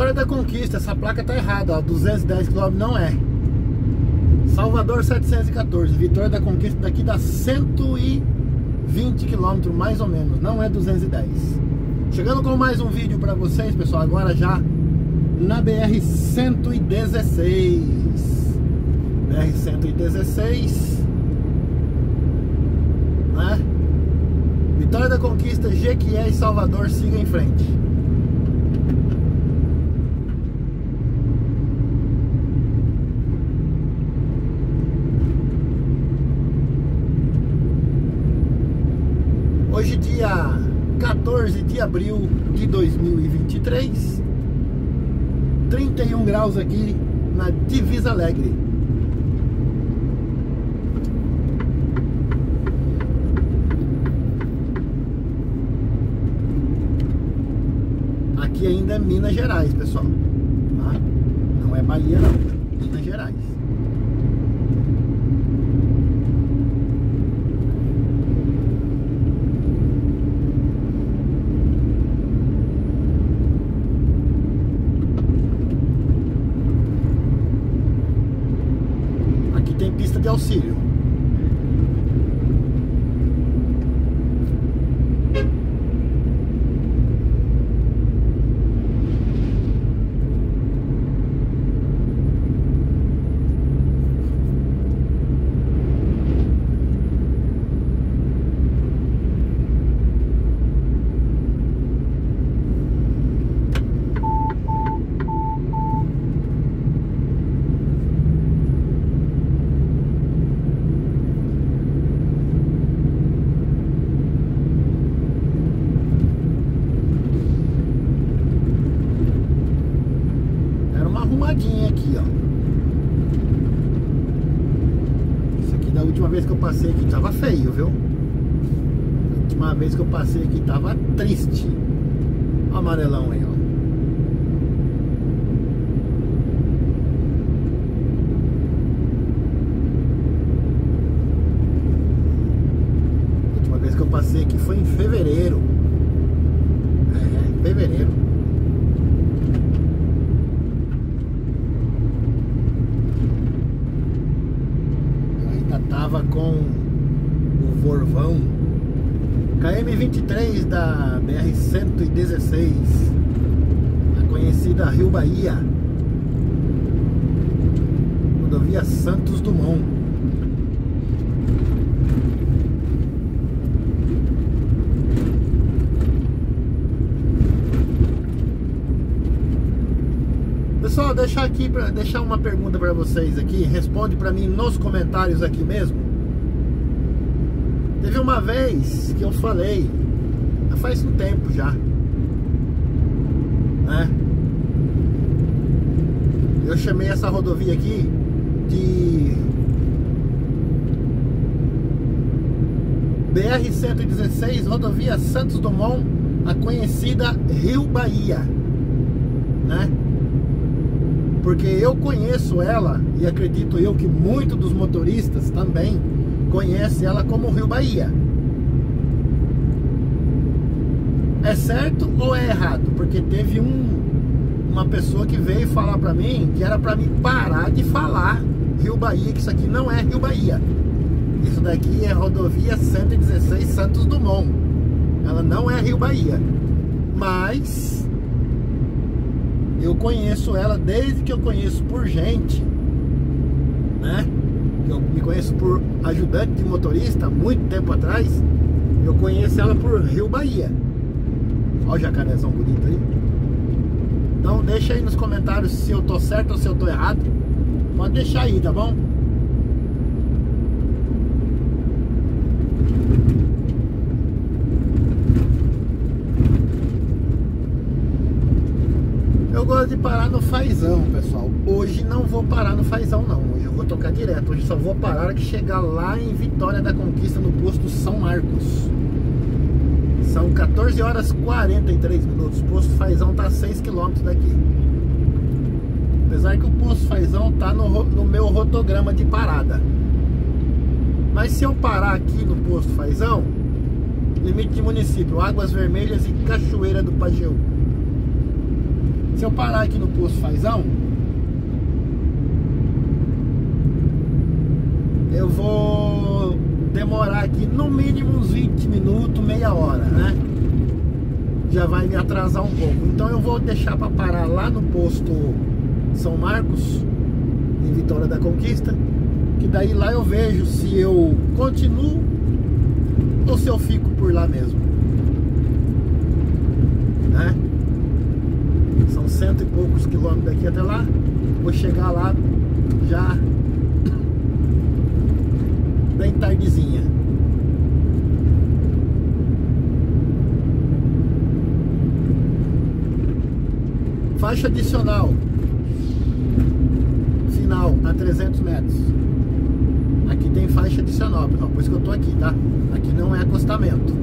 Vitória da Conquista, essa placa tá errada, ó, 210 km não é. Salvador 714, Vitória da Conquista daqui dá 120 km mais ou menos, não é 210. Chegando com mais um vídeo para vocês, pessoal, agora já na BR 116. BR 116, né? Vitória da Conquista, Jequié e Salvador, siga em frente. Hoje, dia 14 de abril de 2023, 31 graus aqui na Divisa Alegre. Aqui ainda é Minas Gerais, pessoal. Tá? Não é Bahia, não. Minas Gerais. 300 da BR-116 A conhecida Rio Bahia. Rodovia Santos Dumont. Pessoal, deixar aqui para deixar uma pergunta para vocês aqui, responde para mim nos comentários aqui mesmo. Teve uma vez que eu falei, faz um tempo já, né? Eu chamei essa rodovia aqui de BR-116, rodovia Santos Dumont, a conhecida Rio Bahia, né? porque eu conheço ela e acredito eu que muitos dos motoristas também conhecem ela como Rio Bahia. É certo ou é errado? Porque teve um, uma pessoa que veio falar pra mim que era pra me parar de falar Rio Bahia, que isso aqui não é Rio Bahia. Isso daqui é rodovia 116 Santos Dumont. Ela não é Rio Bahia. Mas eu conheço ela desde que eu conheço por gente, né? Eu me conheço por ajudante de motorista muito tempo atrás. Eu conheço ela por Rio Bahia. Olha o jacarezão bonito aí. Então deixa aí nos comentários se eu tô certo ou se eu tô errado. Pode deixar aí, tá bom? Eu gosto de parar no Faisão, pessoal. Hoje não vou parar no Faisão, não. Hoje eu vou tocar direto. Hoje só vou parar que chegar lá em Vitória da Conquista, no posto São Marcos. São 14 horas 43 minutos. O posto Faisão tá a 6 km daqui. Apesar que o posto Faisão tá no, no meu rotograma de parada. Mas se eu parar aqui no posto Faisão, limite de município, Águas Vermelhas e Cachoeira do Pajeú. Se eu parar aqui no posto Fazão, eu vou demorar aqui no mínimo uns 20 minutos, meia hora, né? Já vai me atrasar um pouco. Então eu vou deixar para parar lá no posto São Marcos, em Vitória da Conquista, que daí lá eu vejo se eu continuo ou se eu fico por lá mesmo. Né? São cento e poucos quilômetros daqui até lá. Vou chegar lá já Faixa adicional. Final a 300 metros. Aqui tem faixa adicional. Por isso que eu tô aqui, tá? Aqui não é acostamento.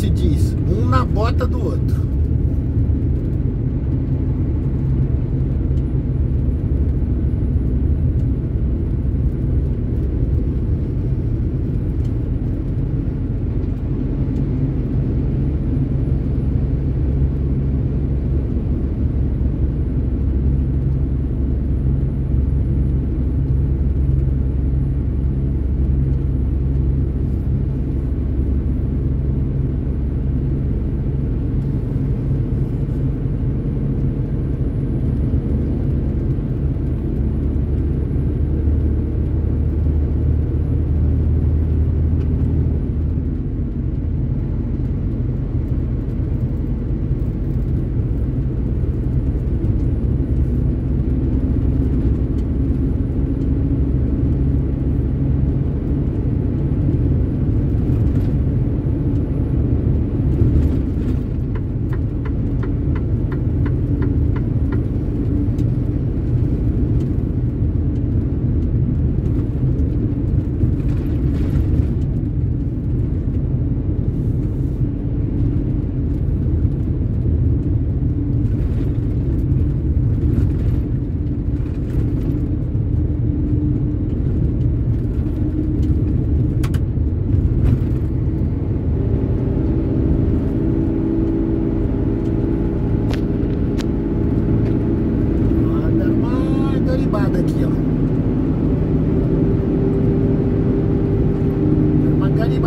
Se diz, um na bota do outro.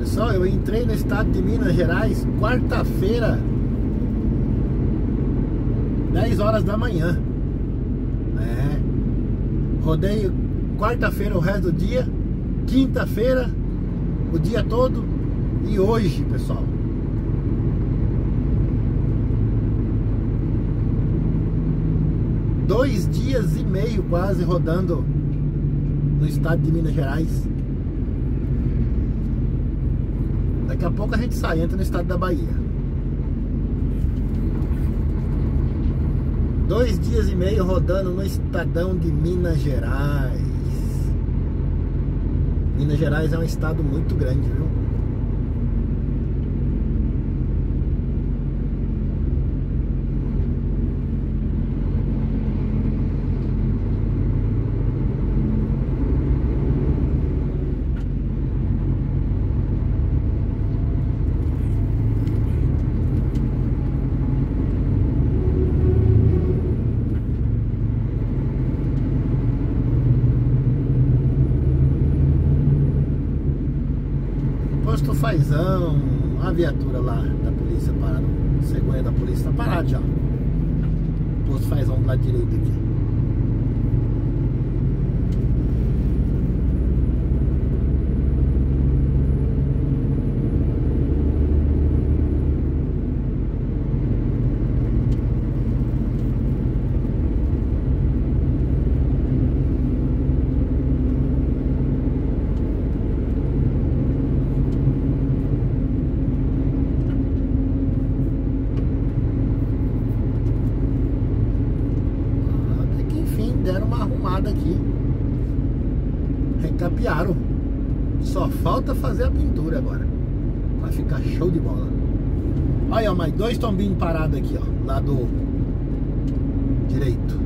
Pessoal, eu entrei no estado de Minas Gerais quarta-feira, 10 horas da manhã. É. Rodei quarta-feira o resto do dia, quinta-feira o dia todo e hoje, pessoal. Dois dias e meio quase rodando no estado de Minas Gerais. Daqui a pouco a gente sai, entra no estado da Bahia. Dois dias e meio rodando no estadão de Minas Gerais. Minas Gerais é um estado muito grande, viu? Fazão, a viatura lá da polícia parada, cegonha da polícia tá parado já. Posto fazão do lado direito aqui. Até que enfim deram uma arrumada aqui. Recapearam. Só falta fazer a pintura agora. Vai ficar show de bola. Olha, ó, mais dois tombinhos parados aqui, ó. Lado direito.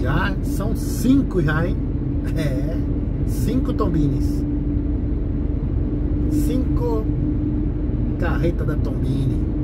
Já são cinco já, hein? É, cinco tombines. Cinco carreta da Tombini.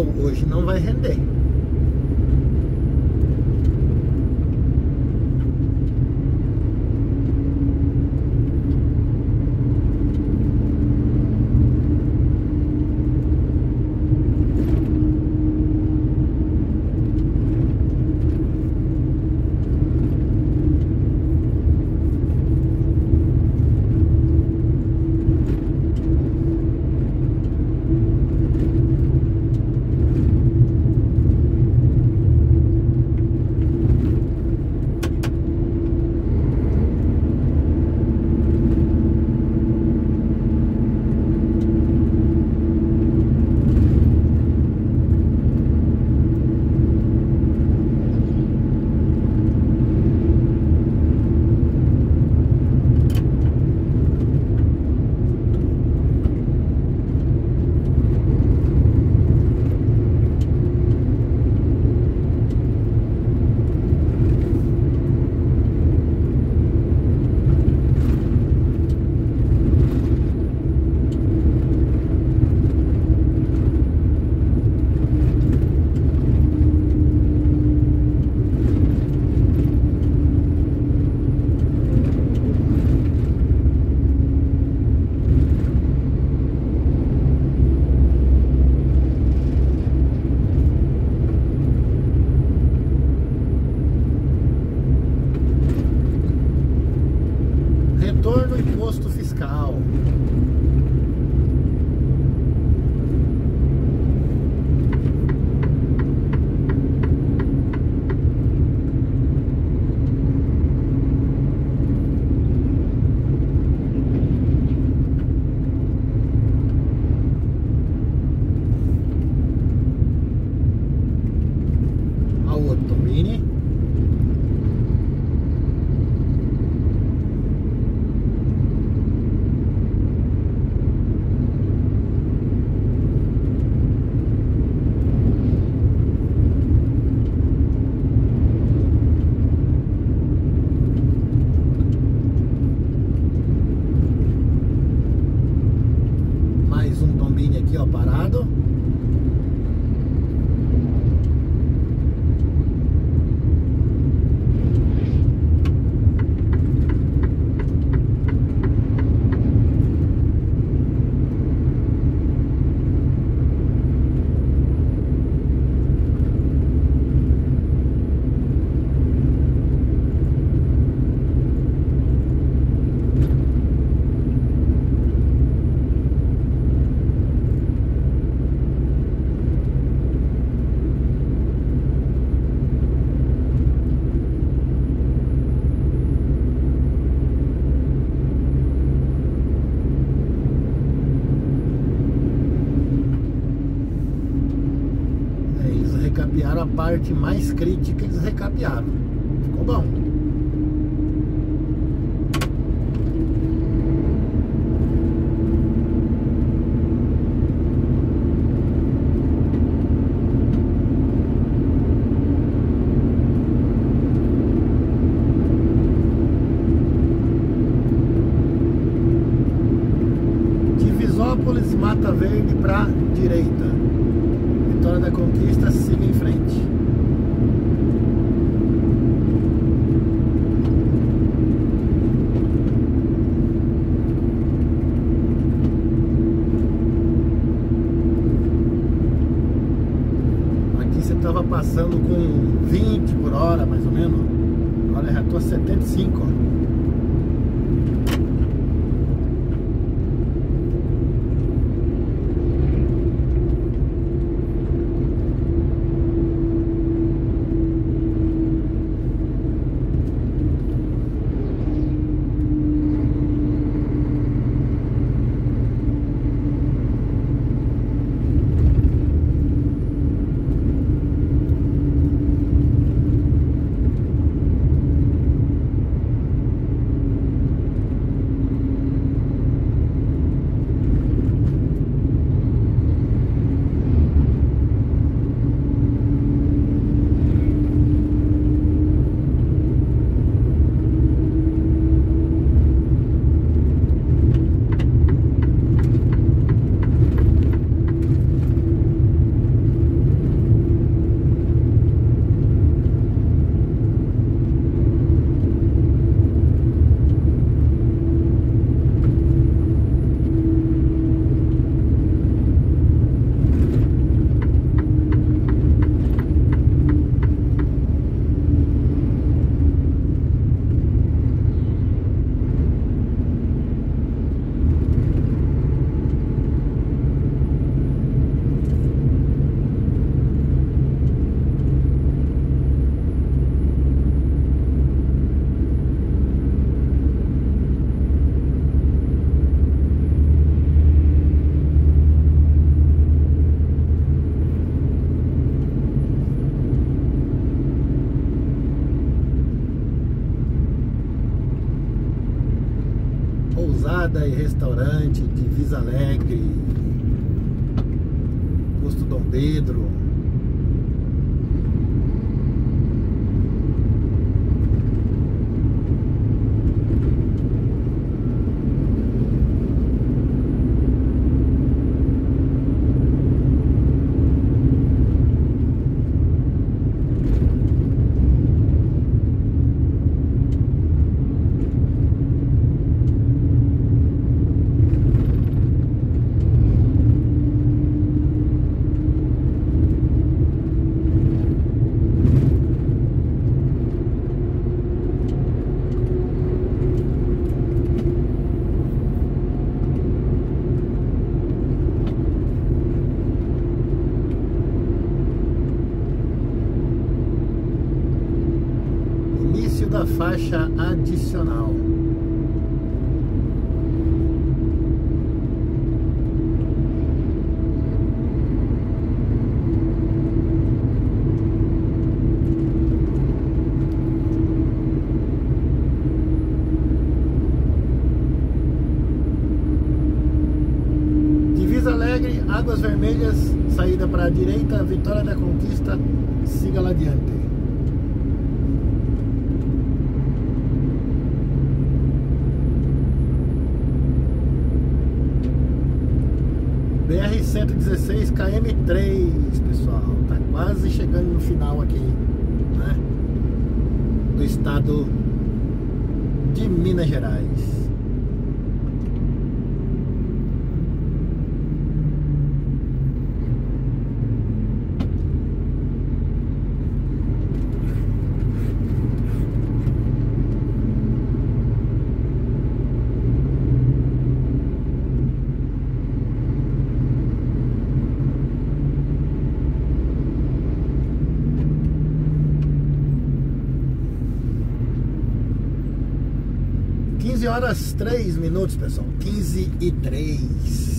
Hoje não vai render. Parte mais crítica, eles recapearam. Ficou bom. Divisópolis, Mata Verde pra direita. Vitória da Conquista, siga em frente. Passando com 20 por hora, mais ou menos. Agora já estou a 75. ó. Pousada e restaurante Divisa Alegre, Posto Dom Pedro. Início da faixa adicional. Divisa Alegre, Águas Vermelhas, saída para a direita, Vitória da Conquista, siga lá adiante. BR-116 KM3, pessoal. Tá quase chegando no final aqui, né? Do estado de Minas Gerais. 15 horas 3 minutos, pessoal. 15 e 3.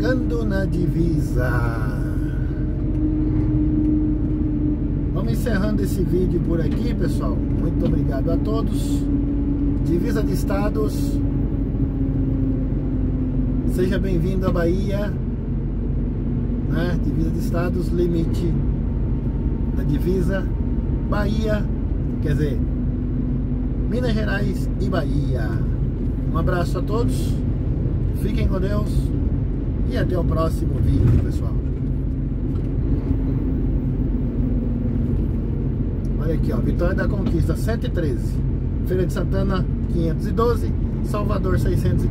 Chegando na divisa. Vamos encerrando esse vídeo por aqui, pessoal. Muito obrigado a todos. Divisa de Estados. Seja bem-vindo à Bahia. Né? Divisa de Estados, limite da divisa. Bahia, quer dizer, Minas Gerais e Bahia. Um abraço a todos. Fiquem com Deus. E até o próximo vídeo, pessoal. Olha aqui, ó, Vitória da Conquista 113, Feira de Santana 512, Salvador 630.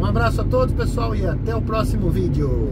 Um abraço a todos, pessoal, e até o próximo vídeo.